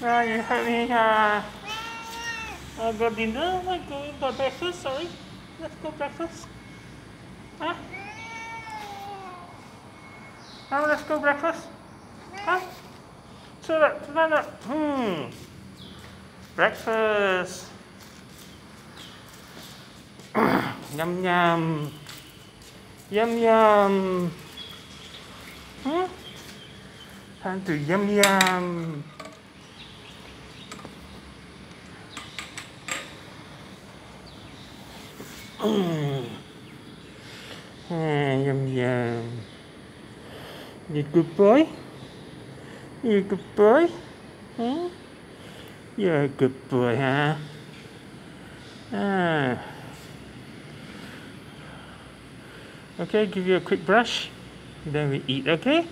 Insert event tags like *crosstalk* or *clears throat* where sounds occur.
Now you having uh, uh, go dinner? Like go, go breakfast? Sorry, let's go breakfast. Huh? Now let's go breakfast. Huh? So that, no, no. Hmm. Breakfast. *clears throat* yum yum. Yum yum. Hmm? Time to yum yum. Mm. Ah, yum yum. You good boy? You good boy? Hmm? You're a good boy, huh? Ah. Okay, give you a quick brush. Then we eat, okay?